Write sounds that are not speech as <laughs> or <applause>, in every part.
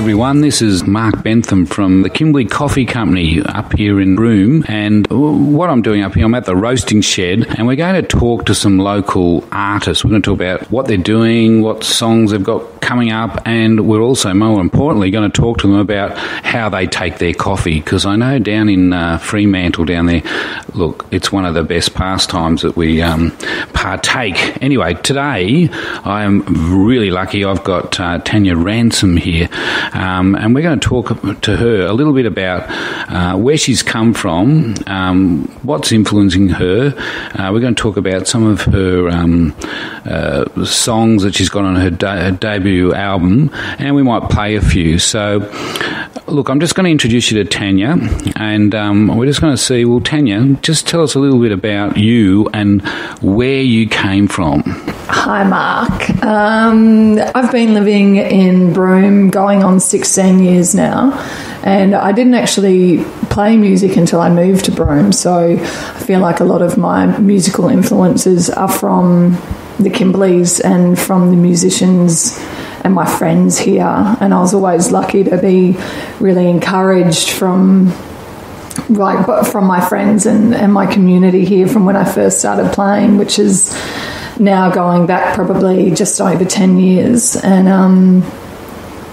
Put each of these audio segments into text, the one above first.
Everyone, this is Mark Bentham from the Kimberley Coffee Company up here in Broome. And what I'm doing up here, I'm at the roasting shed and we're going to talk to some local artists. We're going to talk about what they're doing, what songs they've got coming up, and we're also, more importantly, going to talk to them about how they take their coffee. Because I know down in uh, Fremantle, down there, look, it's one of the best pastimes that we um, partake. Anyway, today I am really lucky. I've got uh, Tanya Ransom here. Um, and we're going to talk to her a little bit about uh, where she's come from, um, what's influencing her. Uh, we're going to talk about some of her um, uh, songs that she's got on her, de- her, debut album, and we might play a few. So, look, I'm just going to introduce you to Tanya, and um, we're just going to see. Well, Tanya, just tell us a little bit about you and where you came from. Hi, Mark. Um, I've been living in Broome going on 16 years now, and I didn't actually play music until I moved to Broome, so I feel like a lot of my musical influences are from the Kimberleys and from the musicians and my friends here, and I was always lucky to be really encouraged from like from my friends and, and my community here from when I first started playing, which is now going back probably just over 10 years. And um,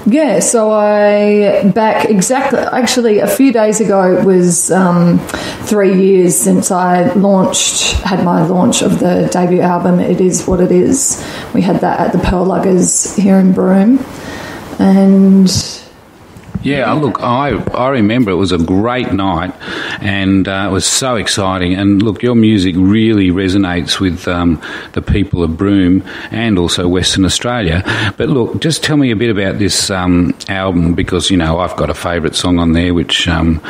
yeah, so I back exactly, actually, a few days ago, it was um, three years since I launched, had my launch of the debut album, It Is What It Is. We had that at the Pearl Luggers here in Broome. And yeah, look, I I remember it was a great night, and uh, it was so exciting. And look, your music really resonates with um, the people of Broome and also Western Australia. But look, just tell me a bit about this um, album because you know I've got a favourite song on there which um,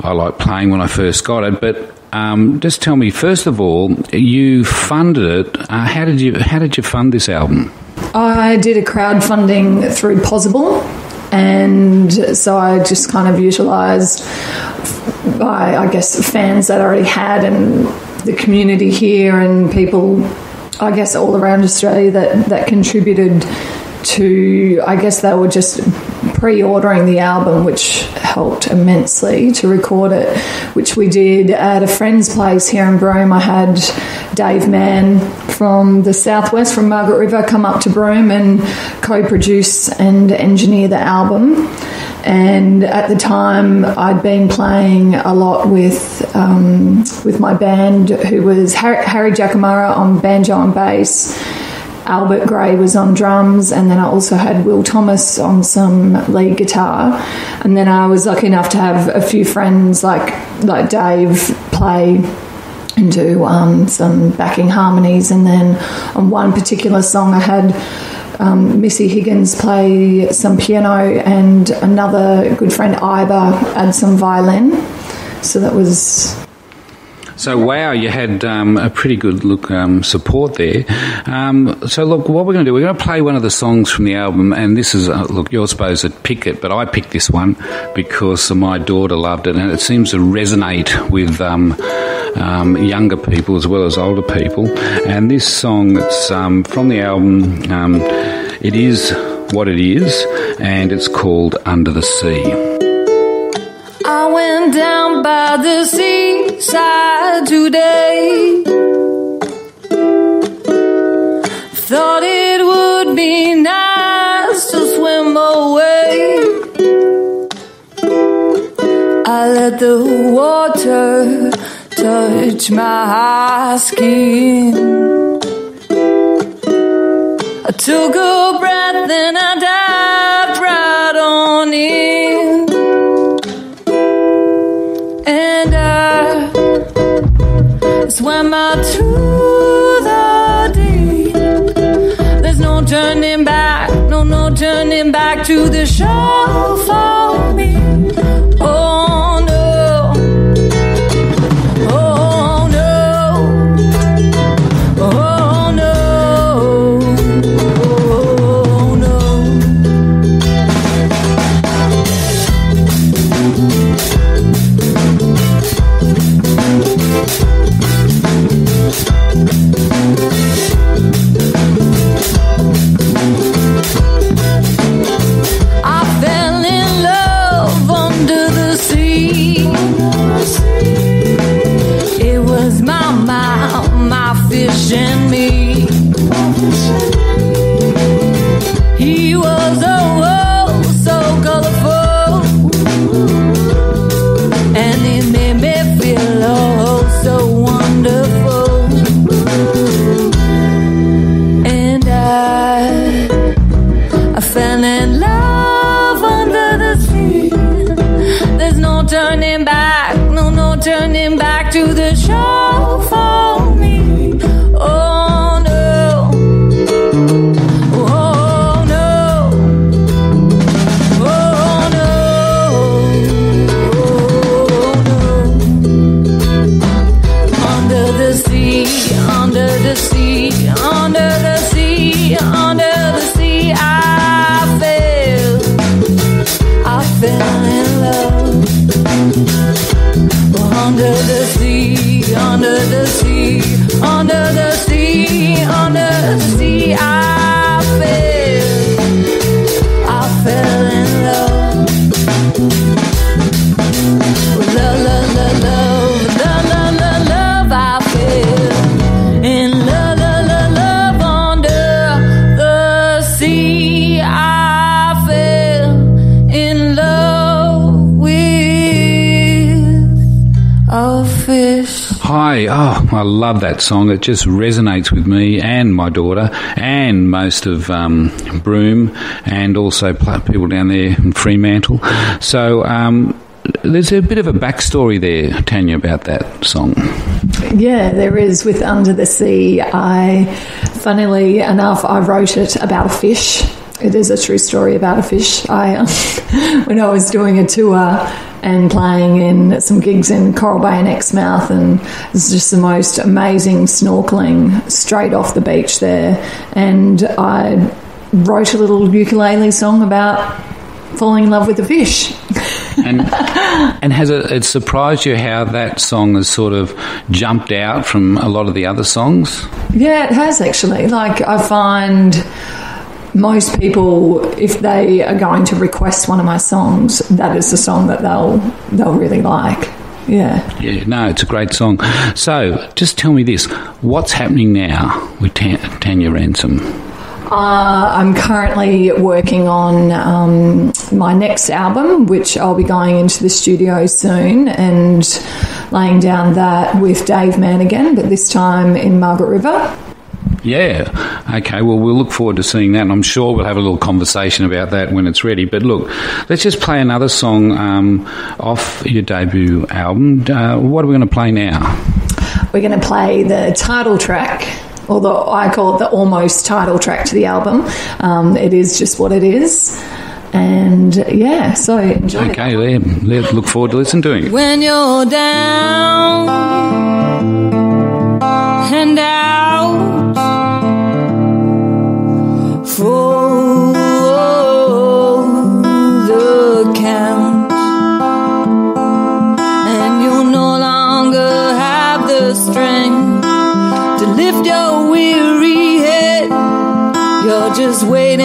I like playing when I first got it, but. Um, just tell me, first of all, you funded it. Uh, how did you How did you fund this album? I did a crowdfunding through Pozible, and so I just kind of utilised, by I guess, fans that I already had and the community here and people, I guess, all around Australia that, that contributed to, I guess, they were just pre ordering the album, which helped immensely to record it, which we did at a friend's place here in Broome. I had Dave Mann from the southwest, from Margaret River, come up to Broome and co produce and engineer the album. And at the time, I'd been playing a lot with um, with my band, who was Harry, Harry Jackamara on banjo and bass, Albert Gray was on drums, and then I also had Will Thomas on some lead guitar. And then I was lucky enough to have a few friends like like Dave play and do um, some backing harmonies. And then on one particular song, I had um, Missy Higgins play some piano, and another good friend Iba add some violin. So that was so wow, you had um, a pretty good look um, support there. Um, so look, what we're going to do, we're going to play one of the songs from the album, and this is uh, look, you're supposed to pick it, but I picked this one because my daughter loved it, and it seems to resonate with. Um, um, younger people as well as older people, and this song that's um, from the album, it is what it is, and it's called Under the Sea. I went down by the seaside today. Thought it would be nice to swim away. I let the water touch my skin. I took a breath and I dived swam out to the deep. There's no turning back, no, no turning back to the shore turning back, no, no turning back to the show a fish. Hi, oh, I love that song. It just resonates with me and my daughter and most of um, Broome and also people down there in Fremantle. So, um, there's a bit of a backstory there, Tanya, about that song. Yeah, there is with Under the Sea. I, funnily enough, I wrote it about a fish. It is a true story about a fish. I, um, <laughs> when I was doing a tour and playing in some gigs in Coral Bay and Exmouth, and it's just the most amazing snorkeling straight off the beach there. And I wrote a little ukulele song about falling in love with a fish. And <laughs> and has it, it surprised you how that song has sort of jumped out from a lot of the other songs? Yeah, it has actually. Like, I find most people, if they are going to request one of my songs, that is the song that they'll they'll really like. Yeah. Yeah, no, it's a great song. So, just tell me this: what's happening now with Tan- Tanya Ransom? Uh, I'm currently working on um, my next album, which I'll be going into the studio soon and laying down that with Dave Manigan, but this time in Margaret River. Yeah. Okay. Well, we'll look forward to seeing that, and I'm sure we'll have a little conversation about that when it's ready. But look, let's just play another song um, off your debut album. Uh, what are we going to play now? We're going to play the title track, although I call it the almost title track to the album. Um, it is just what it is. And yeah, so enjoy it. Okay. There. Let- Look forward to listening to it. When you're down and out Waiting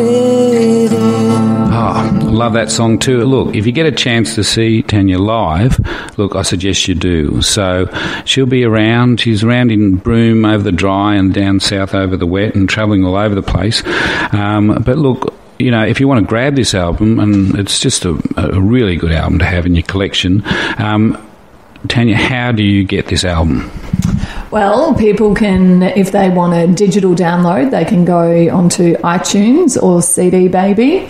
is. Oh, love that song too. Look, if you get a chance to see Tanya live, look, I suggest you do. So she'll be around. She's around in Broome over the dry and down south over the wet and travelling all over the place. Um, but look, you know, if you want to grab this album, and it's just a, a really good album to have in your collection, um, Tanya, how do you get this album? Well, people can, if they want a digital download, they can go onto iTunes or CD Baby,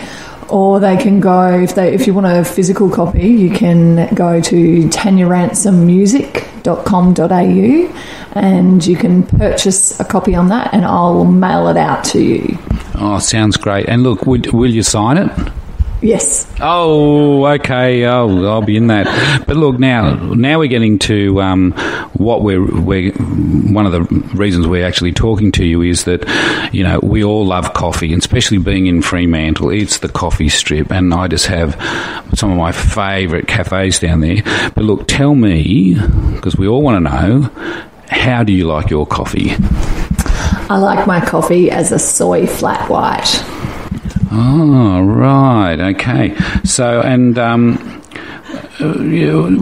or they can go if they if you want a physical copy, you can go to tanyaransommusic.com.au and you can purchase a copy on that, and I'll mail it out to you. Oh, sounds great. And look, would, will you sign it? Yes. Oh, okay. Oh, I'll be in that. But look, now, now we're getting to um, what we're, we're. One of the reasons we're actually talking to you is that, you know, we all love coffee, and especially being in Fremantle, it's the coffee strip, and I just have some of my favourite cafes down there. But look, tell me, because we all want to know, how do you like your coffee? I like my coffee as a soy flat white. Oh, right. Okay. So, and um, uh,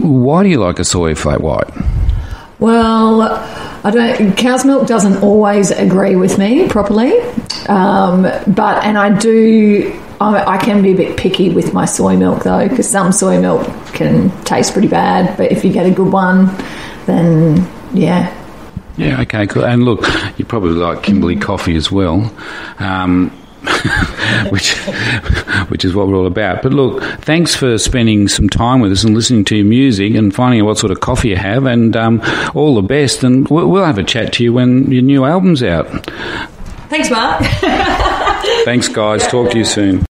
why do you like a soy flat white? Well, I don't. Cow's milk doesn't always agree with me properly, um, but and I do. I, I can be a bit picky with my soy milk though, because some soy milk can taste pretty bad. But if you get a good one, then yeah, Yeah, okay, cool. And look, you probably like Kimberley coffee as well, um, <laughs> which which is what we're all about. But look, thanks for spending some time with us and listening to your music and finding out what sort of coffee you have. And um, all the best. And we'll, we'll have a chat to you when your new album's out. Thanks, Mark. <laughs> Thanks, guys. Talk to you soon.